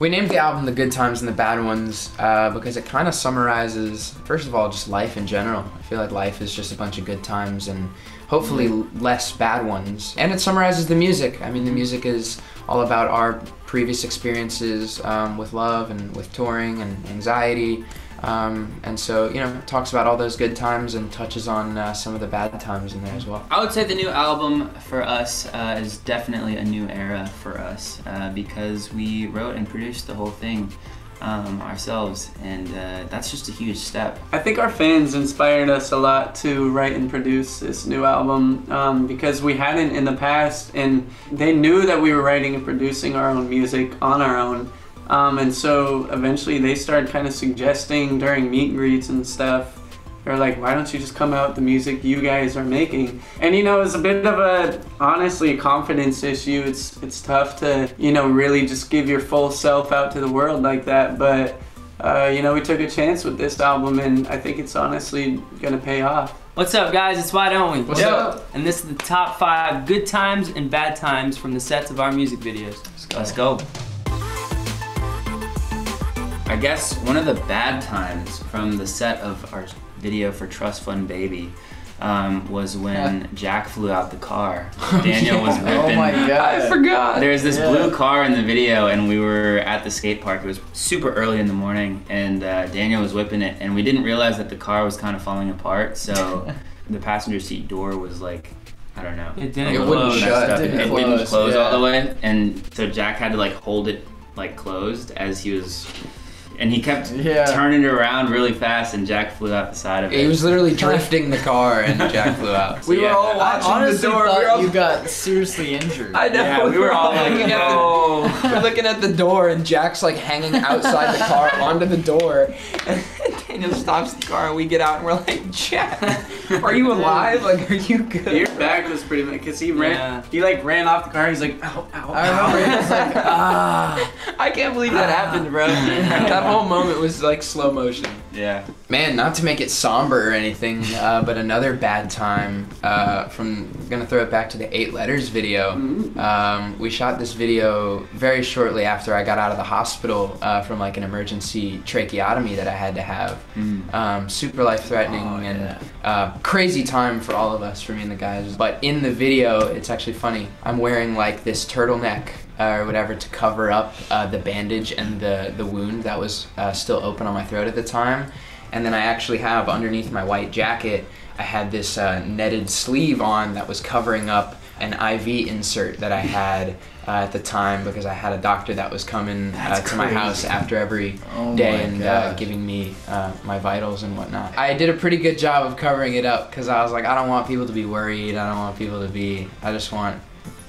We named the album The Good Times and the Bad Ones uh, because it kind of summarizes, first of all, just life in general. I feel like life is just a bunch of good times and hopefully less bad ones. And it summarizes the music. I mean, the music is all about our previous experiences um, with love and with touring and anxiety. Um, and so, you know, talks about all those good times and touches on uh, some of the bad times in there as well. I would say the new album for us uh, is definitely a new era for us uh, because we wrote and produced the whole thing um, ourselves, and uh, that's just a huge step. I think our fans inspired us a lot to write and produce this new album um, because we hadn't in the past, and they knew that we were writing and producing our own music on our own. Um, and so eventually they started kind of suggesting during meet and greets and stuff they're like, why don't you just come out with the music you guys are making? And you know, it's a bit of a honestly a confidence issue. It's it's tough to you know really just give your full self out to the world like that. But uh, you know, we took a chance with this album, and I think it's honestly gonna pay off. What's up, guys? It's Why Don't We? What's up? And this is the top five good times and bad times from the sets of our music videos. Let's go. I guess one of the bad times from the set of our video for Trust Fund Baby um, was when Jack flew out the car. Daniel was ripping. Oh my god. I forgot. There's this Yeah. blue car in the video, and we were at the skate park. It was super early in the morning, and uh, Daniel was whipping it, and we didn't realize that the car was kind of falling apart. So the passenger seat door was like, I don't know, It didn't It wouldn't close. shut. messed. Didn't it didn't close, close yeah. all the way, and so Jack had to like hold it like closed as he was, and he kept Yeah. turning it around really fast, and Jack flew out the side of it. He was literally drifting the car and Jack flew out. We were all watching honestly the door, thought we all- you got seriously injured. I know. Yeah, we were all like, looking the- no. We're looking at the door and Jack's like hanging outside the car onto the door. And Daniel stops the car and we get out and we're like, Jack, are you alive? Like, are you good? Your back was pretty much because he ran. Yeah. He like ran off the car. He's like, ow, ow. I remember it was like, ah. I can't believe that happened, bro. that whole moment was like slow motion. Yeah. Man, not to make it somber or anything, uh, but another bad time uh, from. Gonna throw it back to the eight letters video. Um, we shot this video very shortly after I got out of the hospital uh, from like an emergency tracheotomy that I had to have. Um, super life threatening Oh, and yeah. uh, crazy time for all of us, for me and the guys. But in the video, it's actually funny. I'm wearing like this turtleneck uh, or whatever to cover up uh, the bandage and the, the wound that was uh, still open on my throat at the time. And then I actually have underneath my white jacket, I had this uh, netted sleeve on that was covering up an IV insert that I had uh, at the time because I had a doctor that was coming uh, That's to my house after every Oh day and uh, giving me uh, my vitals and whatnot. I did a pretty good job of covering it up because I was like, I don't want people to be worried. I don't want people to be. I just want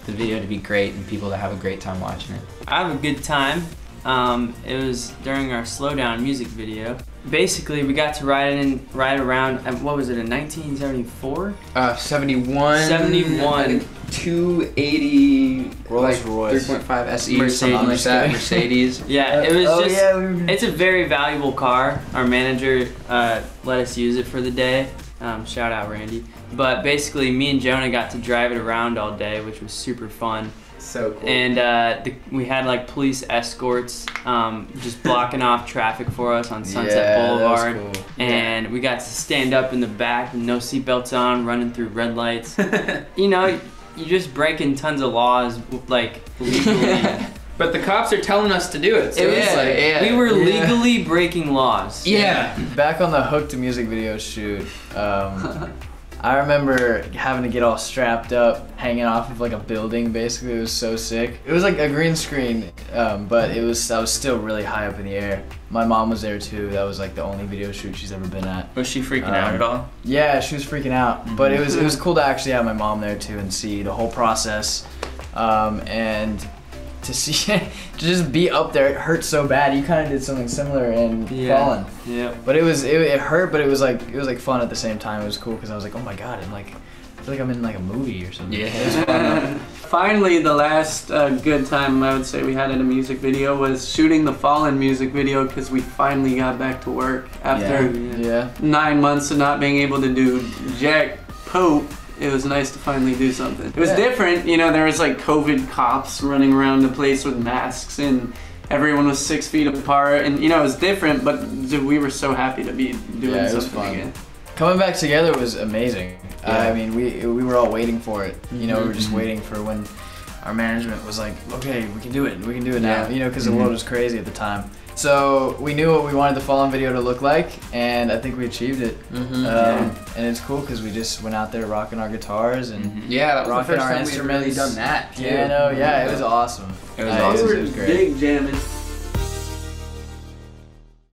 the video to be great and people to have a great time watching it. I have a good time. Um, it was during our slow down music video. Basically, we got to ride in, ride around. What was it in 1974? Uh, 71. 71. 280. Rolls like Royce. 3.5 SE or something like Mercedes. that. Mercedes. Yeah, it was oh, just. yeah, we were- It's a very valuable car. Our manager uh, let us use it for the day. Um, shout out Randy. But basically, me and Jonah got to drive it around all day, which was super fun. So cool. And uh, the, we had like police escorts um, just blocking off traffic for us on Sunset Yeah, that was Boulevard. cool. And we got to stand up in the back, with no seatbelts on, running through red lights. you know, you're just breaking tons of laws, like legally. But the cops are telling us to do it. So It it's was- like, yeah. we were Yeah. legally breaking laws. yeah. Back on the Hooked music video shoot, um, I remember having to get all strapped up, hanging off of like a building. Basically, it was so sick. It was like a green screen, um, but it was I was still really high up in the air. My mom was there too. That was like the only video shoot she's ever been at. Was she freaking Um, out at all? Yeah, she was freaking out, but it was it was cool to actually have my mom there too and see the whole process, um, and to see to just be up there. It hurt so bad. You kind of did something similar and Yeah. fallen. Yeah. But it was it, it hurt, but it was like it was like fun at the same time. It was cool because I was like, oh my god, I'm like, I feel like I'm in like a movie or something. Yeah. It was fun. Finally, the last uh, good time I would say we had in a music video was shooting the Fallen music video because we finally got back to work after yeah. nine months of not being able to do Jack Pope. It was nice to finally do something. It was Yeah. different, you know. There was like COVID cops running around the place with masks and everyone was six feet apart, and you know it was different. But dude, we were so happy to be doing Yeah, it was something fun. again. Coming back together was amazing. Yeah. I mean, we we were all waiting for it. You know, we were just Mhm. waiting for when our management was like, okay, we can do it. We can do it now. Yeah. You know, because Mhm. the world was crazy at the time. So we knew what we wanted the Fallen video to look like, and I think we achieved it. Mm-hmm. Um, and it's cool because we just went out there rocking our guitars and Mhm. yeah, that was Rocking the first our time we'd really instruments, done that. too. piano. Yeah, it was awesome. It was Uh, awesome. It was, great. Big jamming.